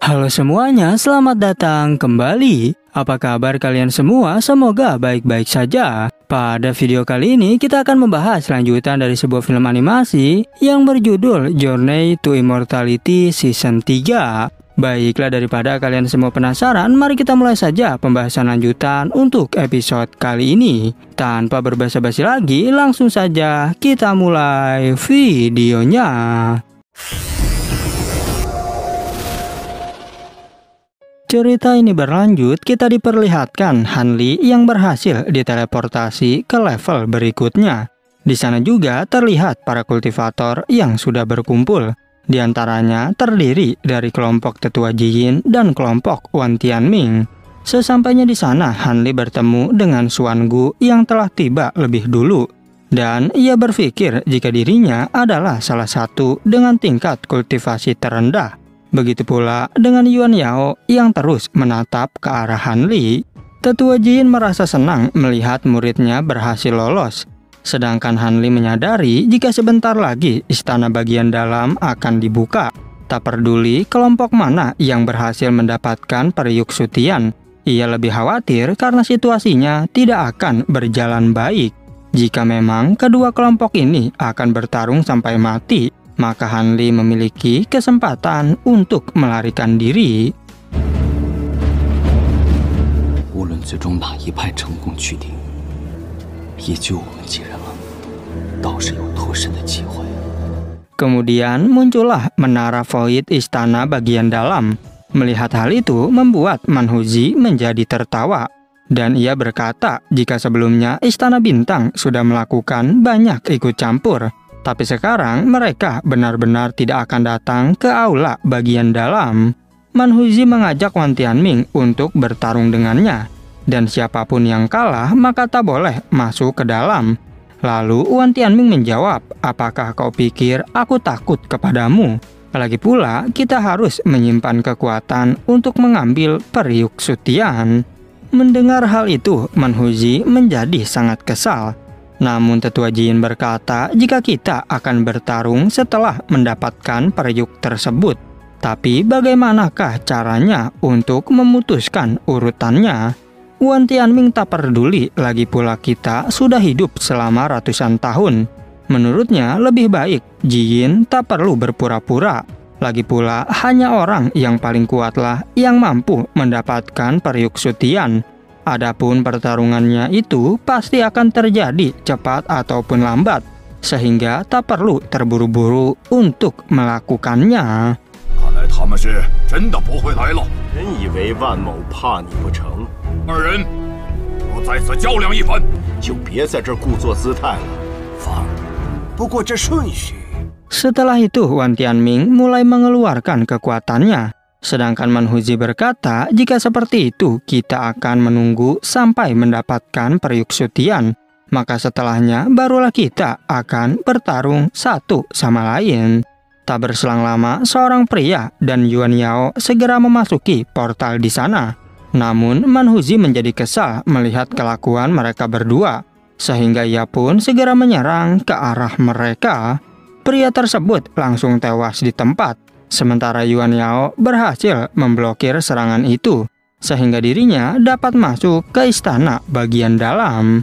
Halo semuanya, selamat datang kembali. Apa kabar kalian semua? Semoga baik-baik saja. Pada video kali ini kita akan membahas lanjutan dari sebuah film animasi yang berjudul Journey to Immortality Season 3. Baiklah daripada kalian semua penasaran, mari kita mulai saja pembahasan lanjutan untuk episode kali ini. Tanpa berbasa-basi lagi, langsung saja kita mulai videonya. Cerita ini berlanjut, kita diperlihatkan Hanli yang berhasil diteleportasi ke level berikutnya. Di sana juga terlihat para kultivator yang sudah berkumpul. Di antaranya terdiri dari kelompok tetua Jin dan kelompok Wan Tianming. Sesampainya di sana, Hanli bertemu dengan Suan Gu yang telah tiba lebih dulu. Dan ia berpikir jika dirinya adalah salah satu dengan tingkat kultivasi terendah. Begitu pula dengan Yuan Yao yang terus menatap ke arah Han Li. Tetua Jin merasa senang melihat muridnya berhasil lolos. Sedangkan Han Li menyadari jika sebentar lagi istana bagian dalam akan dibuka. Tak peduli kelompok mana yang berhasil mendapatkan periuk sutian. Ia lebih khawatir karena situasinya tidak akan berjalan baik. Jika memang kedua kelompok ini akan bertarung sampai mati, maka Hanli memiliki kesempatan untuk melarikan diri. 无论最终哪一派成功取敌， 也就我们几人了，倒是有脱身的机会。 Kemudian muncullah menara void istana bagian dalam. Melihat hal itu membuat Manhuzi menjadi tertawa. Dan ia berkata jika sebelumnya istana bintang sudah melakukan banyak ikut campur, tapi sekarang mereka benar-benar tidak akan datang ke aula bagian dalam. Manhuzi mengajak Wan Tianming untuk bertarung dengannya. dan siapa pun yang kalah maka tak boleh masuk ke dalam. Lalu Wan Tianming menjawab, apakah kau pikir aku takut kepadamu? Lagi pula, kita harus menyimpan kekuatan untuk mengambil periuk sutian. Mendengar hal itu, Manhuzi menjadi sangat kesal. Namun tetua Jin berkata jika kita akan bertarung setelah mendapatkan periuk tersebut. Tapi bagaimanakah caranya untuk memutuskan urutannya? Wan Tianming tak peduli lagi pula kita sudah hidup selama ratusan tahun. Menurutnya lebih baik Jin tak perlu berpura-pura. Lagi pula hanya orang yang paling kuatlah yang mampu mendapatkan periuk sutian. Adapun pertarungannya itu pasti akan terjadi cepat ataupun lambat, sehingga tak perlu terburu-buru untuk melakukannya. 看来他们是真的不会来了。真以为万某怕你不成？ 二人，我在此较量一番。就别在这儿故作姿态了。方儿，不过这顺序， Setelah itu, Wan Tianming mulai mengeluarkan kekuatannya. Sedangkan Manhuzi berkata, jika seperti itu, kita akan menunggu sampai mendapatkan periuk sutian. Maka setelahnya, barulah kita akan bertarung satu sama lain. Tak berselang lama, seorang pria dan Yuan Yao segera memasuki portal di sana. Namun, Manhuzi menjadi kesal melihat kelakuan mereka berdua. Sehingga ia pun segera menyerang ke arah mereka. Pria tersebut langsung tewas di tempat, sementara Yuan Yao berhasil memblokir serangan itu, sehingga dirinya dapat masuk ke istana bagian dalam.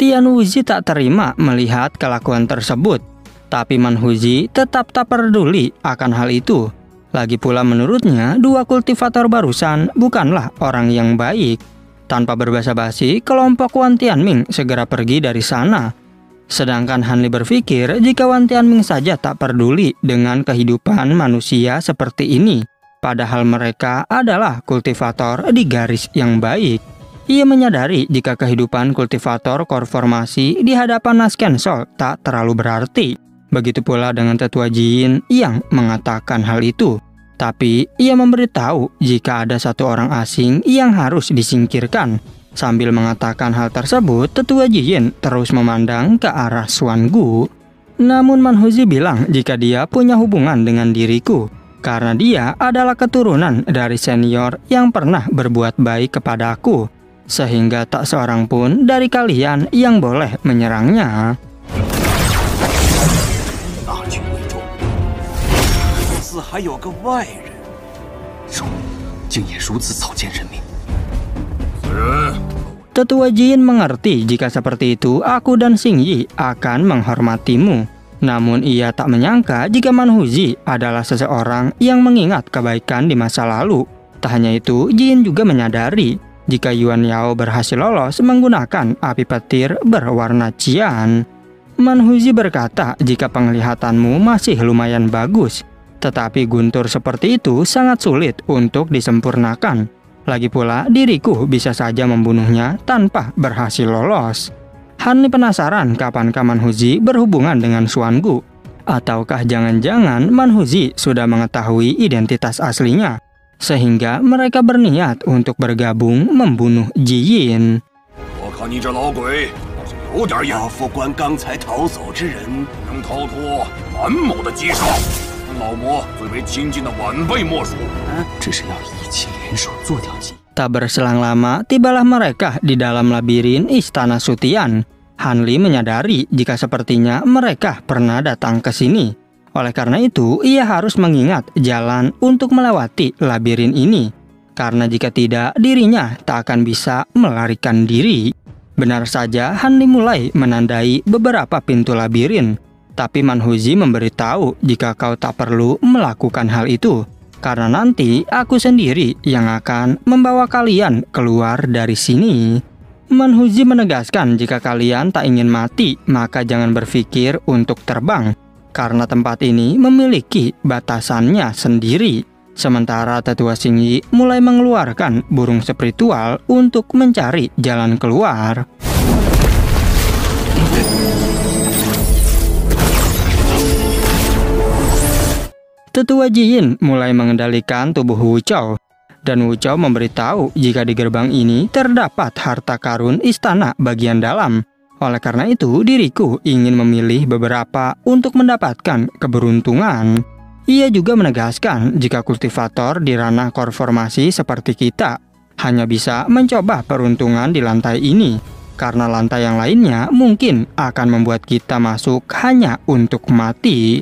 Tianwuzi tak terima melihat kelakuan tersebut. Tapi Manhuzi tetap tak peduli akan hal itu. Lagi pula menurutnya, dua kultivator barusan bukanlah orang yang baik. Tanpa berbahasa basi, kelompok Wan Tianming segera pergi dari sana. Sedangkan Hanli berpikir jika Wan Tianming saja tak peduli dengan kehidupan manusia seperti ini, padahal mereka adalah kultivator di garis yang baik. Ia menyadari jika kehidupan kultivator konformasi di hadapan Naskensol tak terlalu berarti. Begitu pula dengan tetua Jin yang mengatakan hal itu. Tapi ia memberitahu jika ada satu orang asing yang harus disingkirkan. Sambil mengatakan hal tersebut, tetua Jiyin terus memandang ke arah Suan Gu. Namun Manhuzi bilang jika dia punya hubungan dengan diriku, karena dia adalah keturunan dari senior yang pernah berbuat baik kepada aku, sehingga tak seorang pun dari kalian yang boleh menyerangnya. Tetua Jin mengerti jika seperti itu aku dan Sing Yi akan menghormatimu. Namun ia tak menyangka jika Manhuzi adalah seseorang yang mengingat kebaikan di masa lalu. Tak hanya itu, Jin juga menyadari jika Yuan Yao berhasil lolos menggunakan api petir berwarna cian. Manhuzi berkata jika penglihatanmu masih lumayan bagus, tetapi guntur seperti itu sangat sulit untuk disempurnakan. Lagi pula, diriku bisa saja membunuhnya tanpa berhasil lolos. Hanli penasaran kapankah Manhuzi berhubungan dengan Suangu. Ataukah jangan-jangan Manhuzi sudah mengetahui identitas aslinya, sehingga mereka berniat untuk bergabung membunuh Ji Yin. Tak berselang lama, tibalah mereka di dalam labirin Istana Sutian. Hanli menyadari jika sepertinya mereka pernah datang ke sini. Oleh karena itu, ia harus mengingat jalan untuk melewati labirin ini. Karena jika tidak, dirinya tak akan bisa melarikan diri. Benar saja, Hanli mulai menandai beberapa pintu labirin. Tapi Manhuzi memberitahu jika kau tak perlu melakukan hal itu. Karena nanti aku sendiri yang akan membawa kalian keluar dari sini. Manhuzi menegaskan jika kalian tak ingin mati, maka jangan berpikir untuk terbang. Karena tempat ini memiliki batasannya sendiri. Sementara tetua Singyi mulai mengeluarkan burung spiritual untuk mencari jalan keluar. Tetua Jiyin mulai mengendalikan tubuh Wu Chao dan Wu Chao memberitahu jika di gerbang ini terdapat harta karun istana bagian dalam. Oleh karena itu, diriku ingin memilih beberapa untuk mendapatkan keberuntungan. Ia juga menegaskan jika kultivator di ranah konformasi seperti kita hanya bisa mencoba peruntungan di lantai ini karena lantai yang lainnya mungkin akan membuat kita masuk hanya untuk mati.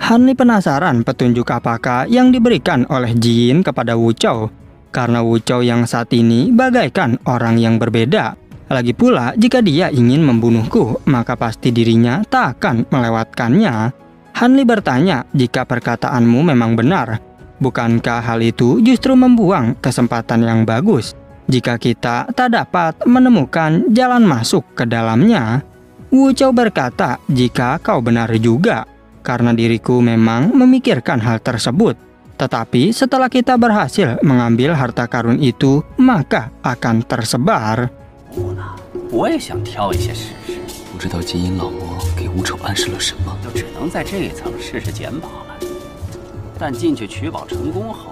Hanli penasaran petunjuk apakah yang diberikan oleh Jin kepada Wu Chao. Karena Wu Chao yang saat ini bagaikan orang yang berbeda. Lagi pula, jika dia ingin membunuhku, maka pasti dirinya tak akan melewatkannya. Hanli bertanya jika perkataanmu memang benar. Bukankah hal itu justru membuang kesempatan yang bagus jika kita tak dapat menemukan jalan masuk ke dalamnya? Wu Chao berkata jika kau benar juga karena diriku memang memikirkan hal tersebut. Tetapi setelah kita berhasil mengambil harta karun itu, maka akan tersebar. 我呢，我也想挑一些试试，不知道金银老魔给吴丑暗示了什么。就只能在这一层试试捡宝了。但进去取宝成功后，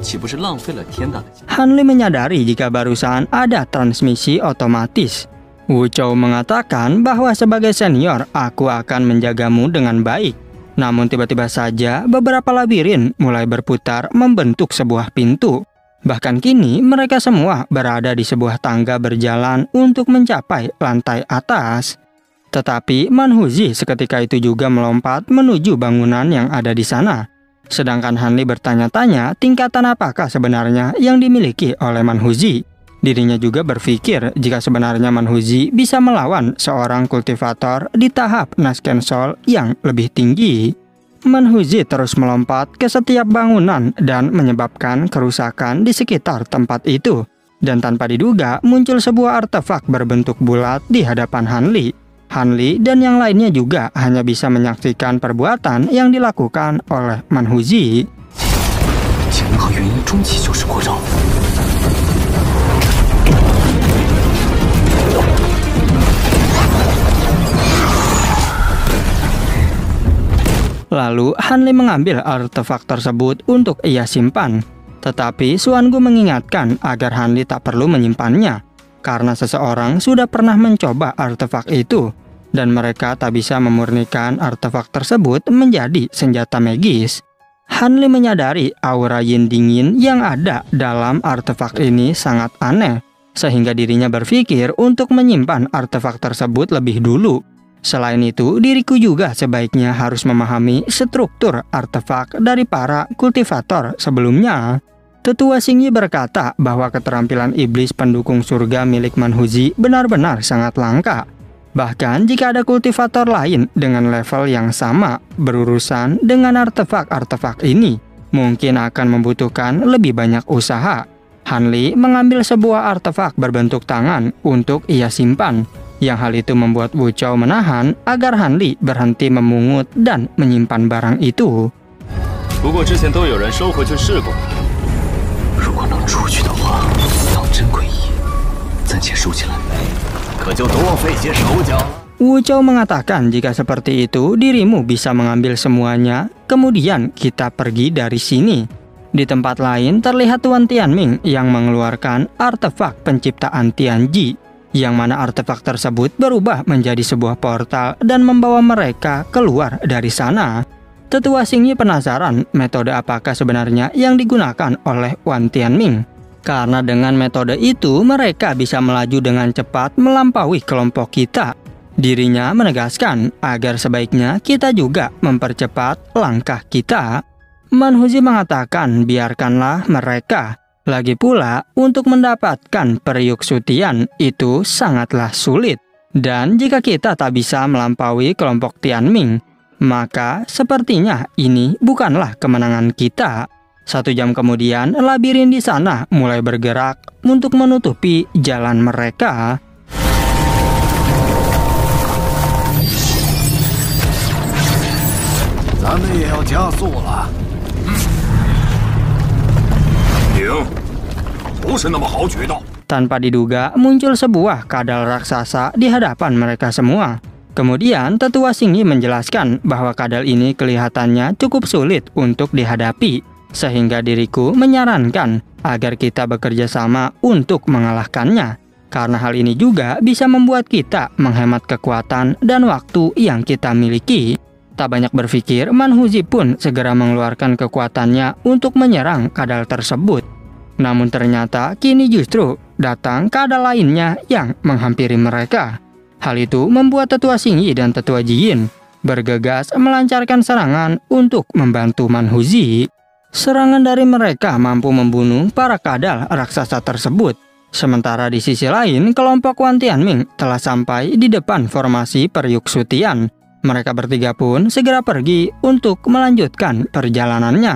岂不是浪费了天大的机会？ Hanli menyadari jika barusan ada transmisi otomatis. Wu Chou mengatakan bahwa sebagai senior, aku akan menjagamu dengan baik. Namun tiba-tiba saja beberapa labirin mulai berputar membentuk sebuah pintu. Bahkan kini mereka semua berada di sebuah tangga berjalan untuk mencapai lantai atas. Tetapi Manhuzi seketika itu juga melompat menuju bangunan yang ada di sana. Sedangkan Hanli bertanya-tanya tingkatan apakah sebenarnya yang dimiliki oleh Manhuzi. Dirinya juga berpikir jika sebenarnya Manhuzi bisa melawan seorang kultivator di tahap Naskensol yang lebih tinggi. Manhuzi terus melompat ke setiap bangunan dan menyebabkan kerusakan di sekitar tempat itu. Dan tanpa diduga muncul sebuah artefak berbentuk bulat di hadapan Hanli. Hanli dan yang lainnya juga hanya bisa menyaksikan perbuatan yang dilakukan oleh Manhuzi. Lalu Hanli mengambil artefak tersebut untuk ia simpan. Tetapi Suangu mengingatkan agar Hanli tak perlu menyimpannya, karena seseorang sudah pernah mencoba artefak itu, dan mereka tak bisa memurnikan artefak tersebut menjadi senjata magis. Hanli menyadari aura yin dingin yang ada dalam artefak ini sangat aneh, sehingga dirinya berpikir untuk menyimpan artefak tersebut lebih dulu. Selain itu, diriku juga sebaiknya harus memahami struktur artefak dari para kultivator sebelumnya. Tetua Singyi berkata bahwa keterampilan iblis pendukung surga milik Manhuzi benar-benar sangat langka. Bahkan jika ada kultivator lain dengan level yang sama berurusan dengan artefak-artefak ini, mungkin akan membutuhkan lebih banyak usaha. Hanli mengambil sebuah artefak berbentuk tangan untuk ia simpan yang hal itu membuat Wu Chao menahan agar Han Li berhenti memungut dan menyimpan barang itu. Wu Chao mengatakan jika seperti itu dirimu bisa mengambil semuanya, kemudian kita pergi dari sini. Di tempat lain terlihat Tuan Tianming yang mengeluarkan artefak penciptaan Tianji yang mana artefak tersebut berubah menjadi sebuah portal dan membawa mereka keluar dari sana. Tetua Xingyi penasaran metode apakah sebenarnya yang digunakan oleh Wan Tianming. Karena dengan metode itu mereka bisa melaju dengan cepat melampaui kelompok kita. Dirinya menegaskan agar sebaiknya kita juga mempercepat langkah kita. Manhuzi mengatakan biarkanlah mereka. Lagi pula, untuk mendapatkan periuk sutian itu sangatlah sulit. Dan jika kita tak bisa melampaui kelompok Tianming, maka sepertinya ini bukanlah kemenangan kita. Satu jam kemudian, labirin di sana mulai bergerak untuk menutupi jalan mereka. 咱 Tanpa diduga, muncul sebuah kadal raksasa di hadapan mereka semua. Kemudian, tetua Singyi menjelaskan bahwa kadal ini kelihatannya cukup sulit untuk dihadapi, sehingga diriku menyarankan agar kita bekerja sama untuk mengalahkannya. Karena hal ini juga bisa membuat kita menghemat kekuatan dan waktu yang kita miliki. Tak banyak berpikir, Manhuzi pun segera mengeluarkan kekuatannya untuk menyerang kadal tersebut. Namun ternyata kini justru datang kadal lainnya yang menghampiri mereka. Hal itu membuat tetua Singyi dan tetua Jiyin bergegas melancarkan serangan untuk membantu Manhuzi. Serangan dari mereka mampu membunuh para kadal raksasa tersebut. Sementara di sisi lain, kelompok Wan Tianming telah sampai di depan formasi Periuk Sutian. Mereka bertiga pun segera pergi untuk melanjutkan perjalanannya.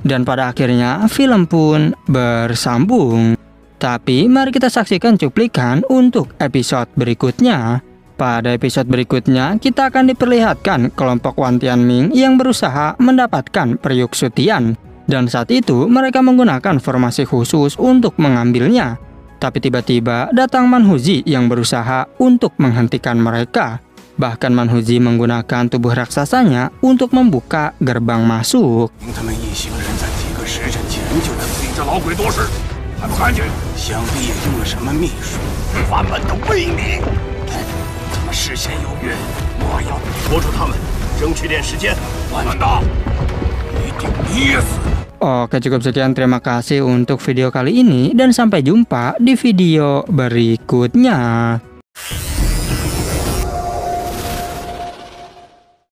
Dan pada akhirnya film pun bersambung. Tapi mari kita saksikan cuplikan untuk episode berikutnya. Pada episode berikutnya, kita akan diperlihatkan kelompok Wan Tianming yang berusaha mendapatkan periuk sutian. Dan saat itu mereka menggunakan formasi khusus untuk mengambilnya. Tapi tiba-tiba datang Manhuzi yang berusaha untuk menghentikan mereka. Bahkan Manhuzi menggunakan tubuh raksasanya untuk membuka gerbang masuk. 这老鬼多事，还不赶紧！想必也用了什么秘术。万本的威名！他们事先有约，我要拖住他们，争取点时间。完蛋，一定憋死你！ Oke cukup sekian terima kasih untuk video kali ini dan sampai jumpa di video berikutnya.